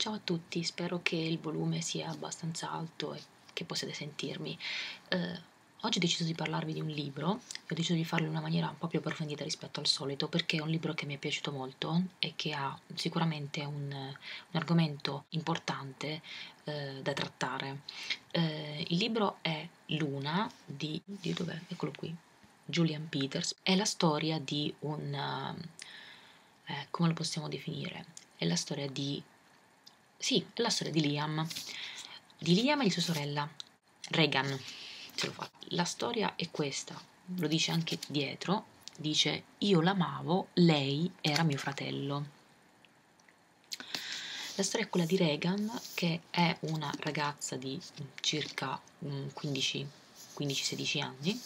Ciao a tutti, spero che il volume sia abbastanza alto e che possiate sentirmi. Eh, oggi ho deciso di parlarvi di un libro ho deciso di farlo in una maniera un po' più approfondita rispetto al solito perché è un libro che mi è piaciuto molto e che ha sicuramente un, un argomento importante eh, da trattare. Eh, il libro è Luna di... di dov'è? Eccolo qui. Julian Peters. È la storia di un... Eh, come lo possiamo definire? È la storia di sì, la storia di Liam. Di Liam e di sua sorella, Regan. La storia è questa, lo dice anche dietro, dice io l'amavo, lei era mio fratello. La storia è quella di Regan, che è una ragazza di circa 15-16 anni,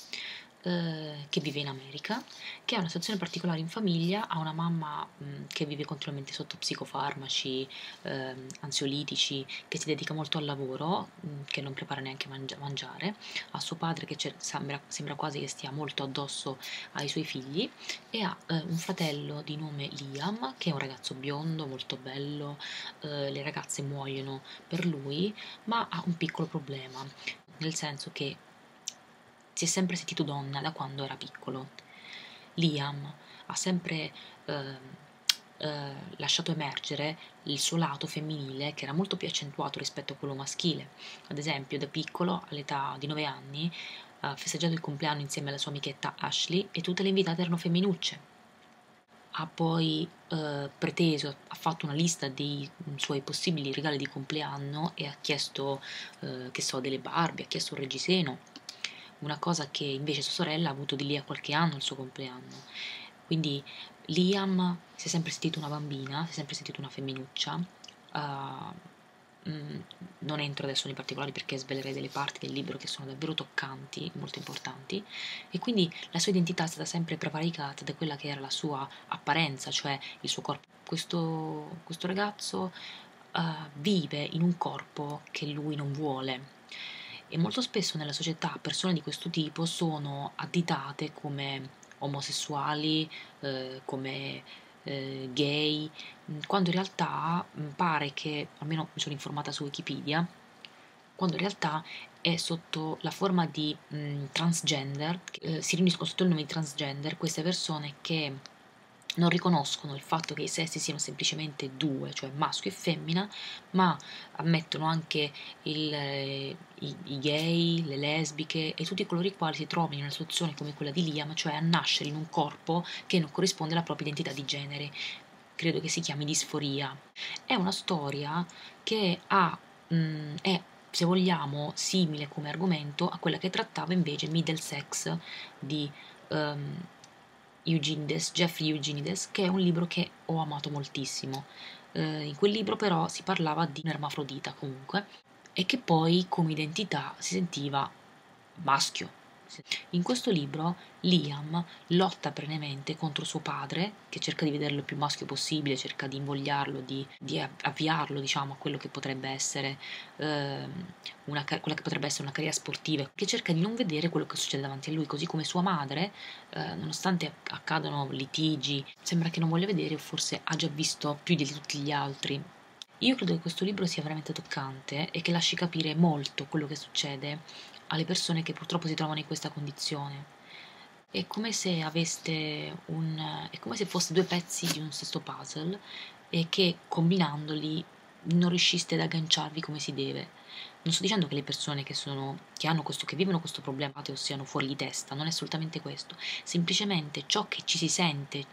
eh, che vive in America, che ha una situazione particolare in famiglia, ha una mamma mh, mm, che vive continuamente sotto psicofarmaci, eh, ansiolitici, che si dedica molto al lavoro, mh, mm, che non prepara neanche mangi- mangiare, ha suo padre che sembra, sembra, quasi che stia molto addosso ai suoi figli e ha eh, un fratello di nome Liam, che è un ragazzo biondo, molto bello, eh, le ragazze muoiono per lui, ma ha un piccolo problema, nel senso che si è sempre sentito donna da quando era piccolo. Liam ha sempre eh, eh, lasciato emergere il suo lato femminile che era molto più accentuato rispetto a quello maschile. Ad esempio, da piccolo, all'età di 9 anni, ha festeggiato il compleanno insieme alla sua amichetta Ashley e tutte le invitate erano femminucce. Ha poi eh, preteso, ha fatto una lista dei suoi possibili regali di compleanno e ha chiesto, eh, che so, delle Barbie, ha chiesto un reggiseno una cosa che invece sua sorella ha avuto di lì a qualche anno il suo compleanno. Quindi Liam si è sempre sentito una bambina, si è sempre sentito una femminuccia. Uh, mm, non entro adesso nei particolari perché svelerei delle parti del libro che sono davvero toccanti, molto importanti, e quindi la sua identità è stata sempre prevaricata da quella che era la sua apparenza, cioè il suo corpo. Questo, questo ragazzo uh, vive in un corpo che lui non vuole, e molto spesso nella società persone di questo tipo sono additate come omosessuali, eh, come eh, gay, quando in realtà pare che, almeno mi sono informata su Wikipedia, quando in realtà è sotto la forma di mh, transgender, eh, si riuniscono sotto il nome di transgender queste persone che non riconoscono il fatto che i sessi siano semplicemente due, cioè maschio e femmina, ma ammettono anche il, eh, i, i, gay, le lesbiche e tutti coloro i quali si trovano in una situazione come quella di Liam, cioè a nascere in un corpo che non corrisponde alla propria identità di genere. Credo che si chiami disforia. È una storia che ha, mh, mm, è se vogliamo, simile come argomento a quella che trattava invece Middlesex di um, Eugenides, Jeffrey Eugenides, che è un libro che ho amato moltissimo. Eh, in quel libro però si parlava di un'ermafrodita comunque e che poi come identità si sentiva maschio, in questo libro Liam lotta perennemente contro suo padre, che cerca di vederlo il più maschio possibile, cerca di invogliarlo, di, di avviarlo diciamo, a quello che potrebbe essere eh, una, quella che potrebbe essere una carriera sportiva, che cerca di non vedere quello che succede davanti a lui, così come sua madre, eh, nonostante accadano litigi, sembra che non voglia vedere o forse ha già visto più di tutti gli altri. Io credo che questo libro sia veramente toccante e che lasci capire molto quello che succede alle persone che purtroppo si trovano in questa condizione. È come se aveste un. è come se foste due pezzi di un stesso puzzle e che combinandoli non riusciste ad agganciarvi come si deve. Non sto dicendo che le persone che, sono, che, hanno questo, che vivono questo problema siano fuori di testa, non è assolutamente questo. Semplicemente ciò che ci si sente,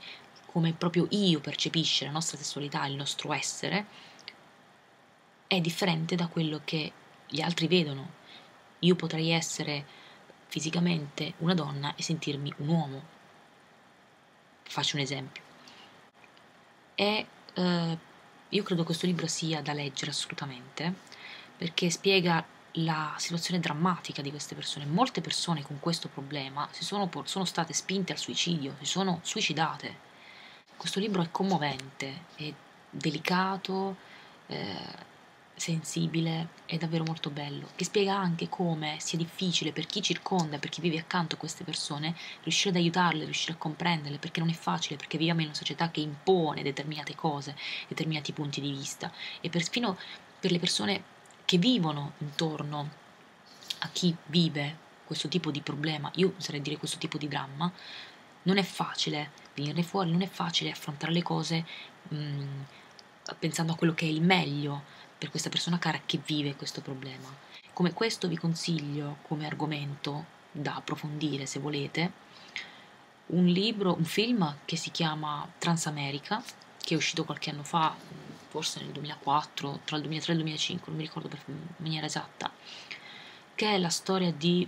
come proprio io percepisce la nostra sessualità, il nostro essere, è differente da quello che gli altri vedono. Io potrei essere fisicamente una donna e sentirmi un uomo. Faccio un esempio. E eh, io credo che questo libro sia da leggere assolutamente perché spiega la situazione drammatica di queste persone. Molte persone con questo problema sono, sono, state spinte al suicidio, si sono suicidate. Questo libro è commovente, è delicato, eh, sensibile è davvero molto bello, che spiega anche come sia difficile per chi circonda, per chi vive accanto a queste persone, riuscire ad aiutarle, riuscire a comprenderle, perché non è facile, perché viviamo in una società che impone determinate cose, determinati punti di vista. E perfino per le persone che vivono intorno a chi vive questo tipo di problema, io oserei dire questo tipo di dramma, non è facile venirne fuori, non è facile affrontare le cose mh, mm, pensando a quello che è il meglio per questa persona cara che vive questo problema. Come questo vi consiglio come argomento da approfondire se volete un libro, un film che si chiama Transamerica, che è uscito qualche anno fa, forse nel 2004, tra il 2003 e il 2005, non mi ricordo per maniera esatta, che è la storia di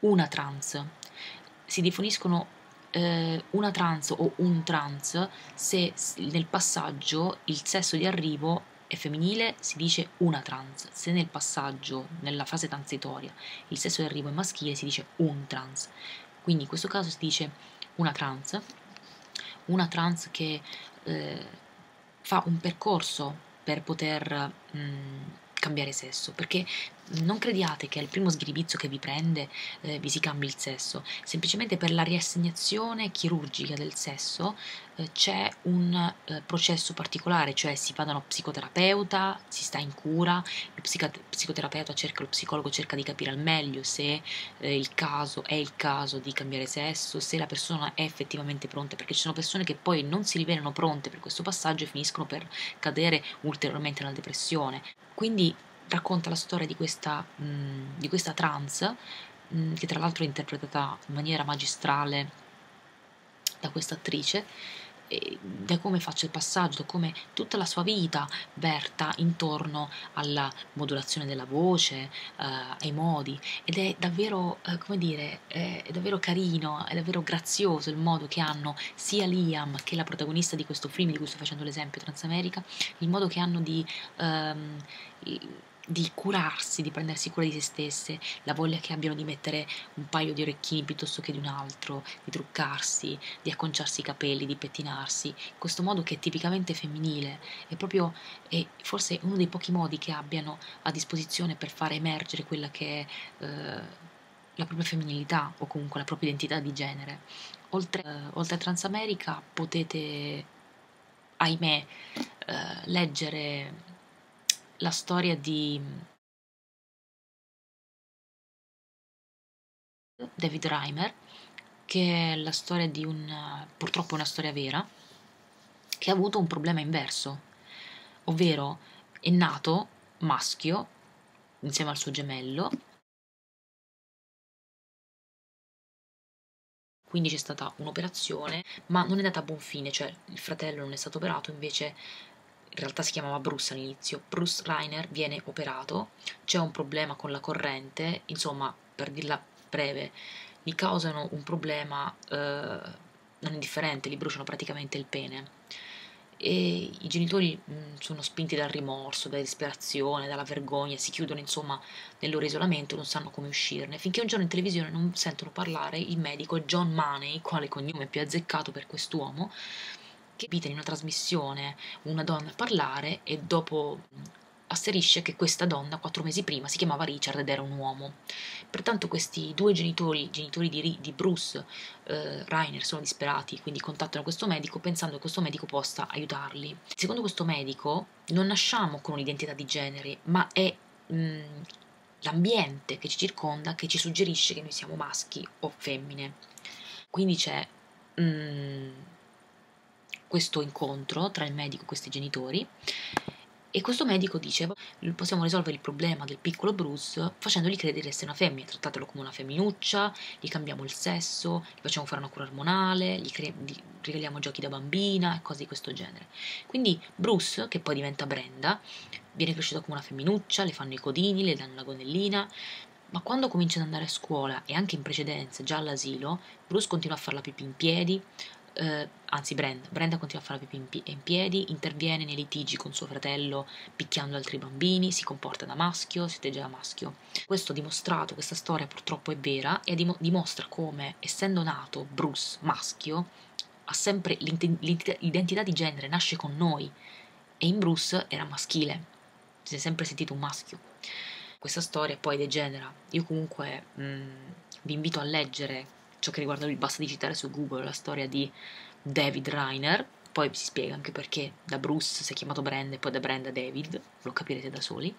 una trans. Si definiscono eh, una trans o un trans se nel passaggio il sesso di arrivo è femminile si dice una trans, se nel passaggio, nella fase transitoria, il sesso di arrivo è maschile si dice un trans. Quindi in questo caso si dice una trans, una trans che eh, fa un percorso per poter mh, mm, cambiare sesso, perché non crediate che al primo sghiribizzo che vi prende eh, vi si cambi il sesso, semplicemente per la riassegnazione chirurgica del sesso eh, c'è un eh, processo particolare, cioè si va da uno psicoterapeuta, si sta in cura, lo psicoterapeuta cerca, lo psicologo cerca di capire al meglio se eh, il caso è il caso di cambiare sesso, se la persona è effettivamente pronta, perché ci sono persone che poi non si rivelano pronte per questo passaggio e finiscono per cadere ulteriormente nella depressione. Quindi racconta la storia di questa, mh, di questa trans, mh, che tra l'altro è interpretata in maniera magistrale da questa attrice, da come faccia il passaggio, da come tutta la sua vita verta intorno alla modulazione della voce, uh, ai modi. Ed è davvero, uh, come dire, è, davvero carino, è davvero grazioso il modo che hanno sia Liam che la protagonista di questo film di cui sto facendo l'esempio, Transamerica, il modo che hanno di... Um, di curarsi, di prendersi cura di se stesse, la voglia che abbiano di mettere un paio di orecchini piuttosto che di un altro, di truccarsi, di acconciarsi i capelli, di pettinarsi, questo modo che è tipicamente femminile, è proprio è forse uno dei pochi modi che abbiano a disposizione per fare emergere quella che è eh, la propria femminilità o comunque la propria identità di genere. Oltre, eh, oltre a Transamerica potete, ahimè, eh, leggere la storia di David Reimer, che è la storia di un, purtroppo una storia vera, che ha avuto un problema inverso, ovvero è nato maschio insieme al suo gemello, quindi c'è stata un'operazione, ma non è andata a buon fine, cioè il fratello non è stato operato, invece in realtà si chiamava Bruce all'inizio, Bruce Reiner viene operato, c'è un problema con la corrente, insomma, per dirla breve, gli causano un problema eh, non indifferente, gli bruciano praticamente il pene. E i genitori mh, mm, sono spinti dal rimorso, dalla disperazione, dalla vergogna, si chiudono insomma nel loro isolamento, non sanno come uscirne, finché un giorno in televisione non sentono parlare il medico John Money, quale cognome più azzeccato per quest'uomo, che vita in una trasmissione una donna a parlare e dopo asserisce che questa donna quattro mesi prima si chiamava Richard ed era un uomo. Pertanto questi due genitori, genitori di, di Bruce, eh, Rainer, sono disperati, quindi contattano questo medico pensando che questo medico possa aiutarli. Secondo questo medico non nasciamo con un'identità di genere, ma è mh, l'ambiente che ci circonda che ci suggerisce che noi siamo maschi o femmine. Quindi c'è... Mh, questo incontro tra il medico e questi genitori e questo medico dice possiamo risolvere il problema del piccolo Bruce facendogli credere di essere una femmina, trattatelo come una femminuccia, gli cambiamo il sesso, gli facciamo fare una cura ormonale, gli, cre- gli regaliamo giochi da bambina e cose di questo genere. Quindi Bruce, che poi diventa Brenda, viene cresciuto come una femminuccia, le fanno i codini, le danno la gonnellina, ma quando comincia ad andare a scuola e anche in precedenza, già all'asilo, Bruce continua a fare la pipì in piedi, eh, anzi Brenda, Brenda continua a fare pipì in piedi, interviene nei litigi con suo fratello picchiando altri bambini, si comporta da maschio, si atteggia da maschio. Questo ha dimostrato, questa storia purtroppo è vera e dimostra come, essendo nato Bruce maschio, ha sempre l'identità di genere, nasce con noi e in Bruce era maschile. si è sempre sentito un maschio. Questa storia poi degenera. Io comunque mh, mm, vi invito a leggere ciò che riguarda lui, basta digitare su Google la storia di David Reiner, poi si spiega anche perché da Bruce si è chiamato Brand e poi da Brand a David, lo capirete da soli.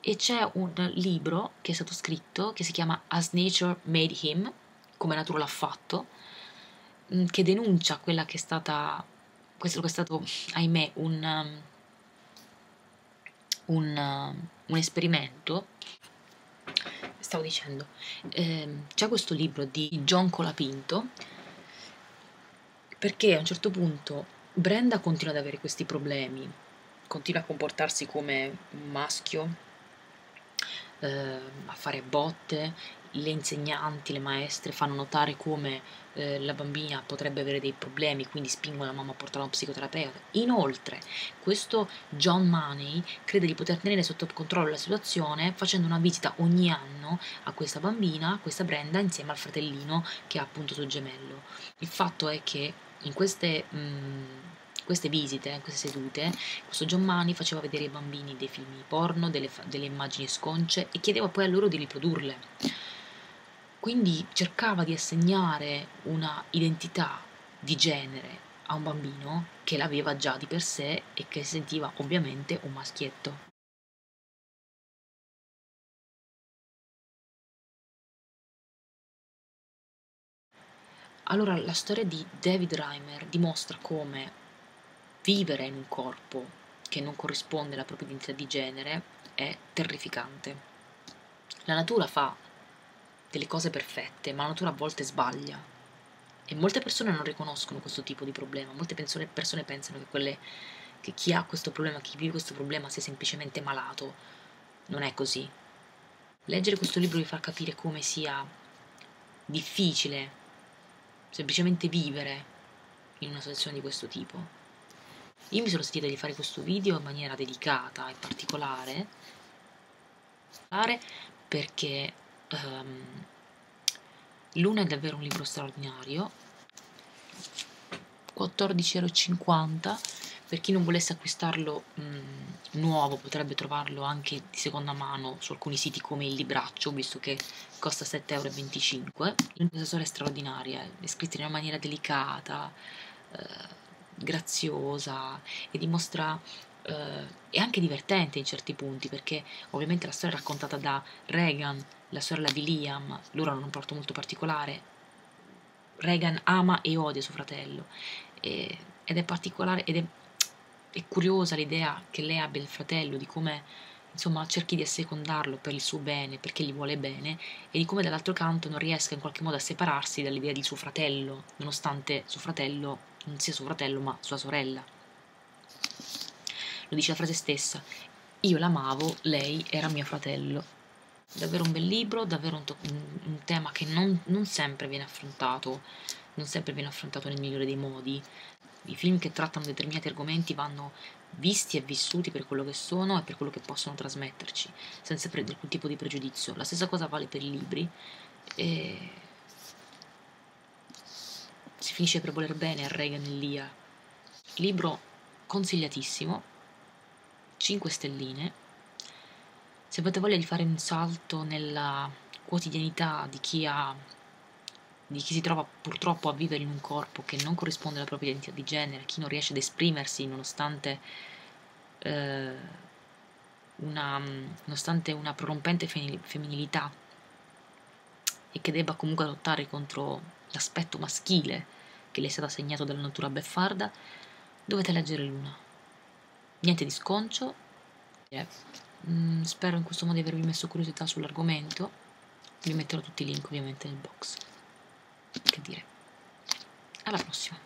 E c'è un libro che è stato scritto che si chiama As Nature Made Him, come natura l'ha fatto, mm, che denuncia quella che è stata, questo che è stato, ahimè, un, um, un, um, un esperimento. Stavo dicendo, eh, c'è questo libro di John Colapinto perché a un certo punto Brenda continua ad avere questi problemi, continua a comportarsi come un maschio, eh, a fare botte, le insegnanti, le maestre fanno notare come eh, la bambina potrebbe avere dei problemi, quindi spingono la mamma a portarla a un psicoterapeuta. Inoltre, questo John Money crede di poter tenere sotto controllo la situazione facendo una visita ogni anno a questa bambina, a questa Brenda, insieme al fratellino che ha appunto suo gemello. Il fatto è che in queste, mh, mm, queste visite, queste sedute, questo Giammani faceva vedere ai bambini dei film porno, delle, delle immagini sconce e chiedeva poi a loro di riprodurle. Quindi cercava di assegnare una identità di genere a un bambino che l'aveva già di per sé e che sentiva ovviamente un maschietto. Allora, la storia di David Reimer dimostra come vivere in un corpo che non corrisponde alla propria identità di genere è terrificante. La natura fa delle cose perfette, ma la natura a volte sbaglia. E molte persone non riconoscono questo tipo di problema. Molte persone, persone pensano che, quelle, che chi ha questo problema, chi vive questo problema, sia semplicemente malato. Non è così. Leggere questo libro vi fa capire come sia difficile semplicemente vivere in una situazione di questo tipo. Io mi sono sentita di fare questo video in maniera dedicata e particolare perché um, Luna è davvero un libro straordinario 14,50€ per chi non volesse acquistarlo mh, mm, nuovo potrebbe trovarlo anche di seconda mano su alcuni siti come il Libraccio, visto che costa 7,25€. Questa storia è straordinaria, è scritta in una maniera delicata, eh, graziosa e dimostra eh, è anche divertente in certi punti perché ovviamente la storia è raccontata da Regan, la sorella di Liam, loro hanno un rapporto molto particolare. Regan ama e odia suo fratello e, ed è particolare ed è è curiosa l'idea che lei abbia il fratello, di come insomma cerchi di assecondarlo per il suo bene, perché gli vuole bene, e di come dall'altro canto non riesca in qualche modo a separarsi dall'idea di suo fratello, nonostante suo fratello non sia suo fratello ma sua sorella. Lo dice la frase stessa, io l'amavo, lei era mio fratello. Davvero un bel libro, davvero un, un tema che non, non sempre viene affrontato, non sempre viene affrontato nel migliore dei modi, i film che trattano determinati argomenti vanno visti e vissuti per quello che sono e per quello che possono trasmetterci, senza alcun tipo di pregiudizio. La stessa cosa vale per i libri. E... Si finisce per voler bene a Reagan e Lia. Libro consigliatissimo, 5 stelline. Se avete voglia di fare un salto nella quotidianità di chi ha di chi si trova purtroppo a vivere in un corpo che non corrisponde alla propria identità di genere, chi non riesce ad esprimersi nonostante, eh, una, nonostante una prorompente femminilità e che debba comunque lottare contro l'aspetto maschile che le è stato assegnato dalla natura beffarda, dovete leggere Luna. Niente di sconcio. Yeah. Mm, spero in questo modo di avervi messo curiosità sull'argomento. Vi metterò tutti i link ovviamente nel box che dire. Alla prossima.